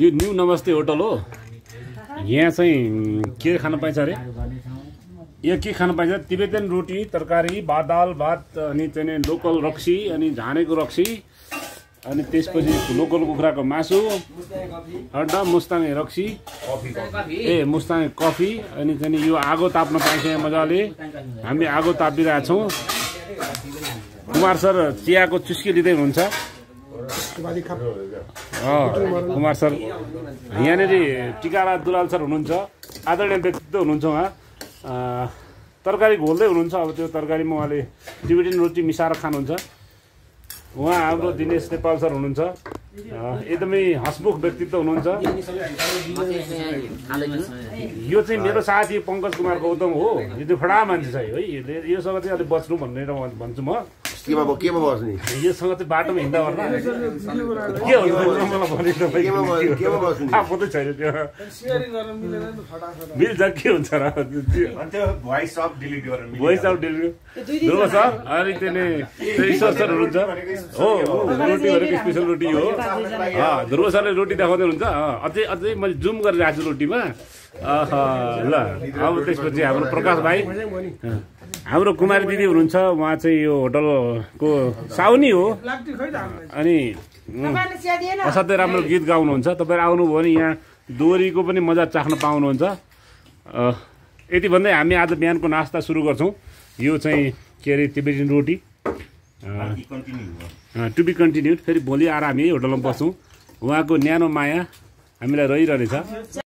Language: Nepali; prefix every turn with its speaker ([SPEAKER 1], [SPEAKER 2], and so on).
[SPEAKER 1] यो
[SPEAKER 2] न्यू नमस्ते होटल हो। यहाँ चाहिँ के खान पाइन्छ अरे? यहाँ के खान पाइन्छ? तिब्बतन रोटी तरकारी भात दाल भात अनि चाहिँ लोकल रक्सी अनि झानेको रक्सी। अनि त्यसपछि लोकल कुखुराको मासु अन्डा मुस्ताङ रक्सी ए मुस्ताङ कफी अनि चाहिँ यो आगो ताप्न पाइन्छ यहाँ मजाले। हामी आगो तापिरहेका छौँ कुमार सर चियाको चुस्की लिँदै हुनुहुन्छ। कुमार सर यहाँनिर टिकारा दुलाल सर हुनुहुन्छ। आदरणीय व्यक्तित्व हुनुहुन्छ उहाँ। तरकारी घोल्दै हुनुहुन्छ। अब त्यो तरकारीमा उहाँले टिबेटियन रोटी मिसाएर खानुहुन्छ। उहाँ हाम्रो दिनेश नेपाल सर हुनुहुन्छ। एकदमै हसमुख व्यक्तित्व हुनुहुन्छ। यो चाहिँ मेरो साथी पङ्कज कुमार गौतम हो। यो चाहिँ फडा मान्छे छ है। योसँग चाहिँ अलिक बच्नु भनेर भन्छु म।
[SPEAKER 3] केमा केमा बस्ने
[SPEAKER 2] योसँग चाहिँ बाटोमा हिँड्दा ओर्दा के हुन्छ
[SPEAKER 3] केमा बस्ने?
[SPEAKER 2] छैन त्यो मिल्छ के हुन्छ र
[SPEAKER 4] त्यो voice of delete.
[SPEAKER 2] Voice Dhruv sir अनि त्यहाँने त्यो ईश्वर सर हुनुहुन्छ हो स्पेसल रोटी ध्रुव सरले रोटी देखाउँदै हुनुहुन्छ अँ, अझै अझै मैले जुम गरेर राख्छु रोटीमा अह, ल अब त्यसपछि हाम्रो प्रकाश भाइ। हाम्रो कुमारी दिदी हुनुहुन्छ उहाँ चाहिँ यो होटलको साउनी हो। अनि असाध्यै राम्रो गीत गाउनुहुन्छ। तपाईँहरू आउनुभयो भने यहाँ दोहोरीको पनि मजा चाख्न पाउनुहुन्छ। यति भन्दै हामी आज बिहानको नास्ता सुरु गर्छौँ। यो चाहिँ के अरे तिब्बती रोटी।
[SPEAKER 4] कन्टिन्यू
[SPEAKER 2] टु बी कन्टिन्युड फेरि भोलि आएर हामी होटलमा बस्छौँ। उहाँको न्यानो माया हामीलाई रहिरहनेछ।